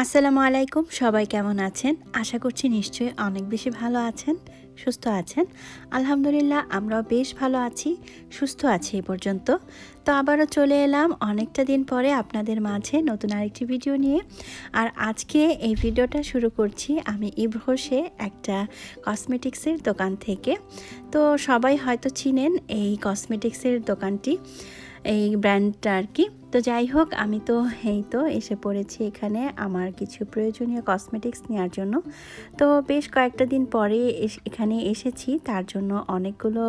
আসসালামু আলাইকুম, সবাই কেমন আছেন? আশা করছি নিশ্চয়ই অনেক বেশি ভালো আছেন, সুস্থ আছেন। আলহামদুলিল্লাহ, আমরাও বেশ ভালো আছি, সুস্থ আছি এ পর্যন্ত। তো আবারও চলে এলাম অনেকটা দিন পরে আপনাদের মাঝে নতুন আরেকটি ভিডিও নিয়ে। আর আজকে এই ভিডিওটা শুরু করছি আমি ইব্রোসে একটা কসমেটিক্সের দোকান থেকে। তো সবাই হয়তো চিনেন এই কসমেটিক্সের দোকানটি, এই ব্র্যান্ডটা আর কি। তো যাই হোক, আমি তো এই তো এসে পড়েছি এখানে আমার কিছু প্রয়োজনীয় কসমেটিক্স নেওয়ার জন্য। তো বেশ কয়েকটা দিন পরে এখানে এসেছি, তার জন্য অনেকগুলো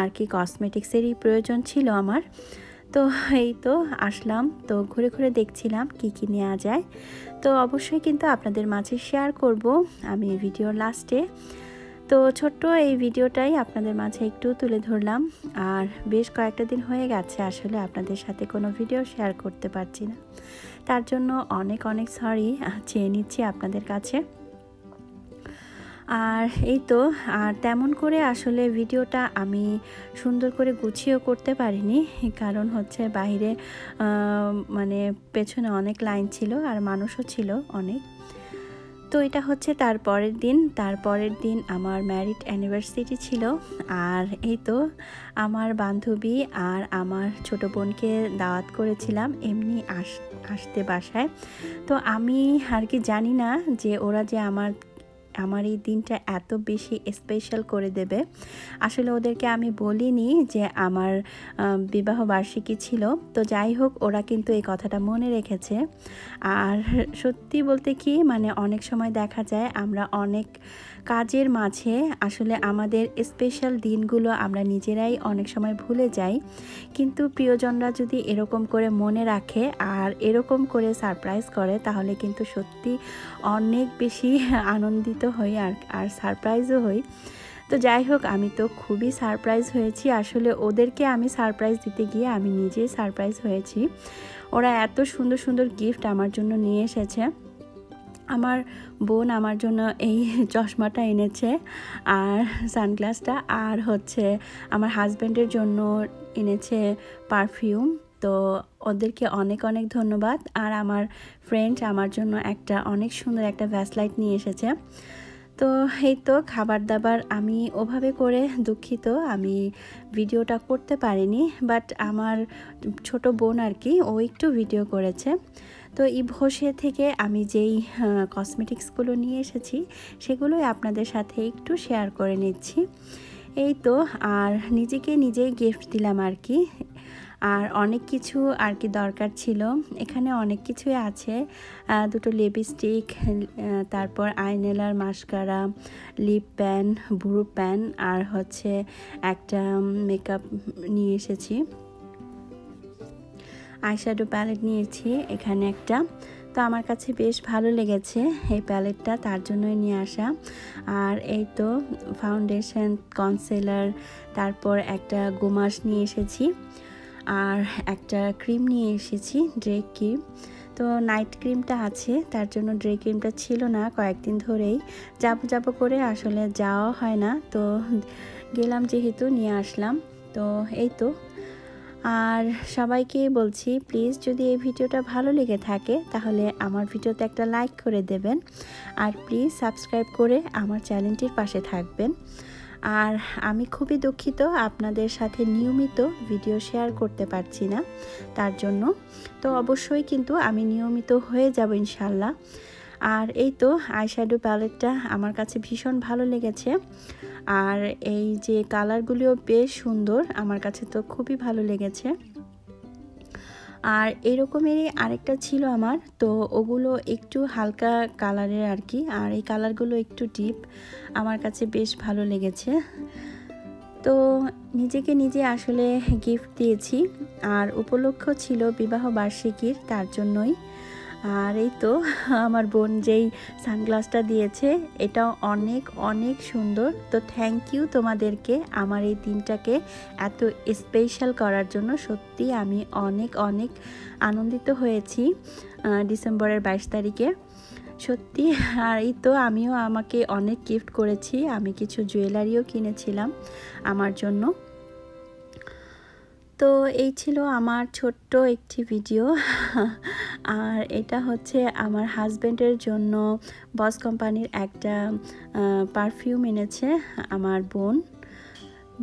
আর কি কসমেটিক্সেরই প্রয়োজন ছিল আমার। তো এই তো আসলাম, তো ঘুরে ঘুরে দেখছিলাম কি কি নেওয়া যায়। তো অবশ্যই কিন্তু আপনাদের মাঝে শেয়ার করব আমি ভিডিওর লাস্টে তো ছোট্ট এই ভিডিওটাই আপনাদের মাঝে একটু তুলে ধরলাম। আর বেশ কয়েকটা দিন হয়ে গেছে আসলে আপনাদের সাথে কোনো ভিডিও শেয়ার করতে পারছি না। তার জন্য অনেক অনেক সরি চেয়ে নিচ্ছি আপনাদের কাছে। আর এই তো, আর তেমন করে আসলে ভিডিওটা আমি সুন্দর করে গুছিয়েও করতে পারিনি। কারণ হচ্ছে বাইরে মানে পেছনে অনেক লাইন ছিল আর মানুষও ছিল অনেক। তো এটা হচ্ছে তার পরের দিন। তার পরের দিন আমার ম্যারিড অ্যানিভার্সারি ছিল। আর এই তো আমার বান্ধবী আর আমার ছোট বোনকে দাওয়াত করেছিলাম এমনি আস, আসতে বাসায়। তো আমি আর কি জানি না যে ওরা যে আমার আমার এই দিনটা এত বেশি স্পেশাল করে দেবে। আসলে ওদেরকে আমি বলিনি যে আমার বিবাহ বার্ষিকী ছিল। তো যাই হোক, ওরা কিন্তু এই কথাটা মনে রেখেছে। আর সত্যি বলতে কি মানে অনেক সময় দেখা যায় আমরা অনেক কাজের মাঝে আসলে আমাদের স্পেশাল দিনগুলো আমরা নিজেরাই অনেক সময় ভুলে যাই। কিন্তু প্রিয়জনরা যদি এরকম করে মনে রাখে আর এরকম করে সারপ্রাইজ করে, তাহলে কিন্তু সত্যি অনেক বেশি আনন্দিত হই আর আর সারপ্রাইজও হই। তো যাই হোক, আমি তো খুবই সারপ্রাইজ হয়েছি। আসলে ওদেরকে আমি সারপ্রাইজ দিতে গিয়ে আমি নিজেই সারপ্রাইজ হয়েছি। ওরা এত সুন্দর সুন্দর গিফট আমার জন্য নিয়ে এসেছে। আমার বোন আমার জন্য এই চশমাটা এনেছে আর সানগ্লাসটা আর হচ্ছে আমার হাজব্যান্ডের জন্য এনেছে পারফিউম তো ওদেরকে অনেক অনেক ধন্যবাদ। আর আমার ফ্রেন্ড আমার জন্য একটা অনেক সুন্দর একটা ভ্যাসলাইট নিয়ে এসেছে। তো এই তো খাবার দাবার আমি ওভাবে করে দুঃখিত, আমি ভিডিওটা করতে পারিনি বাট আমার ছোট বোন আর কি, ও একটু ভিডিও করেছে। তো ইভোসে থেকে আমি যেই কসমেটিক্সগুলো নিয়ে এসেছি, সেগুলোই আপনাদের সাথে একটু শেয়ার করে নিচ্ছি। এই তো, আর নিজেকে নিজেই গিফট দিলাম আর কি। আর অনেক কিছু আর কি দরকার ছিল। এখানে অনেক কিছুই আছে। দুটো লিপস্টিক তারপর eyeliner mascara lip pan brow pan আর হচ্ছে একটা মেকআপ নিয়ে এসেছি। আইশ্যাডো প্যালেট নিয়েছি এখানে একটা। তো আমার কাছে বেশ ভালো লেগেছে এই প্যালেটটা তার জন্যই নিয়ে আসা। আর এই তো ফাউন্ডেশন কনসেলার তারপর একটা গোমাস নিয়ে এসেছি। আর একটা ক্রিম নিয়ে এসেছি, ড্রে ক্রিম। তো নাইট ক্রিমটা আছে, তার জন্য ড্রে ক্রিমটা ছিল না কয়েকদিন ধরেই। যাব যাব করে আসলে যাওয়া হয় না, তো গেলাম যেহেতু নিয়ে আসলাম, তো এই তো। আর সবাইকে বলছি, প্লিজ যদি এই ভিডিওটা ভালো লেগে থাকে, তাহলে আমার ভিডিওতে একটা লাইক করে দেবেন। আর প্লিজ সাবস্ক্রাইব করে আমার চ্যানেলটির পাশে থাকবেন। আর আমি খুবই দুঃখিত আপনাদের সাথে নিয়মিত ভিডিও শেয়ার করতে পারছি না তার জন্য। তো অবশ্যই কিন্তু আমি নিয়মিত হয়ে যাব ইনশাল্লাহ আর এই তো আইশ্যাডো প্যালেটটা আমার কাছে ভীষণ ভালো লেগেছে। আর এই যে কালারগুলিও বেশ সুন্দর, আমার কাছে তো খুবই ভালো লেগেছে। আর এরকমেরই আরেকটা ছিল আমার। তো ওগুলো একটু হালকা কালারের আর কি, আর এই কালারগুলো একটু ডিপ। আমার কাছে বেশ ভালো লেগেছে। তো নিজেকে নিজে আসলে গিফট দিয়েছি। আর উপলক্ষ ছিল বিবাহ বার্ষিকীর, তার জন্যই। আর এই তো আমার বোন যেই সানগ্লাসটা দিয়েছে, এটাও অনেক অনেক সুন্দর। তো থ্যাংক ইউ তোমাদেরকে আমার এই দিনটাকে এত স্পেশাল করার জন্য। সত্যি আমি অনেক অনেক আনন্দিত হয়েছি ডিসেম্বরের বাইশ তারিখে। সত্যি, আর এই তো আমিও আমাকে অনেক গিফট করেছি। আমি কিছু জুয়েলারিও কিনেছিলাম আমার জন্য। তো এই ছিল আমার ছোট্ট একটি ভিডিও। আর এটা হচ্ছে আমার হাজব্যান্ডের জন্য বস কোম্পানির একটা পারফিউম এনেছে আমার বোন।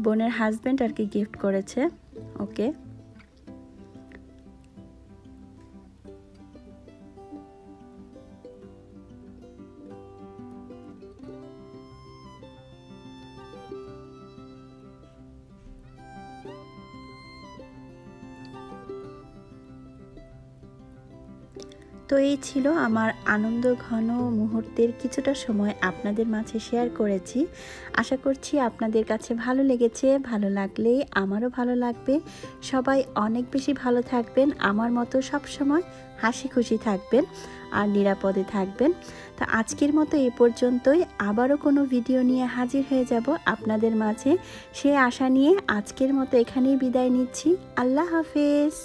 বোনের হাজব্যান্ড আর কি গিফট করেছে ওকে তো এই ছিল আমার আনন্দ ঘন মুহূর্তের কিছুটা সময় আপনাদের মাঝে শেয়ার করেছি। আশা করছি আপনাদের কাছে ভালো লেগেছে, ভালো লাগলে আমারও ভালো লাগবে। সবাই অনেক বেশি ভালো থাকবেন, আমার মতো সব সময় হাসি খুশি থাকবেন আর নিরাপদে থাকবেন। তো আজকের মতো এ পর্যন্তই, আবারও কোনো ভিডিও নিয়ে হাজির হয়ে যাব আপনাদের মাঝে। সে আশা নিয়ে আজকের মতো এখানেই বিদায় নিচ্ছি। আল্লাহ হাফেজ।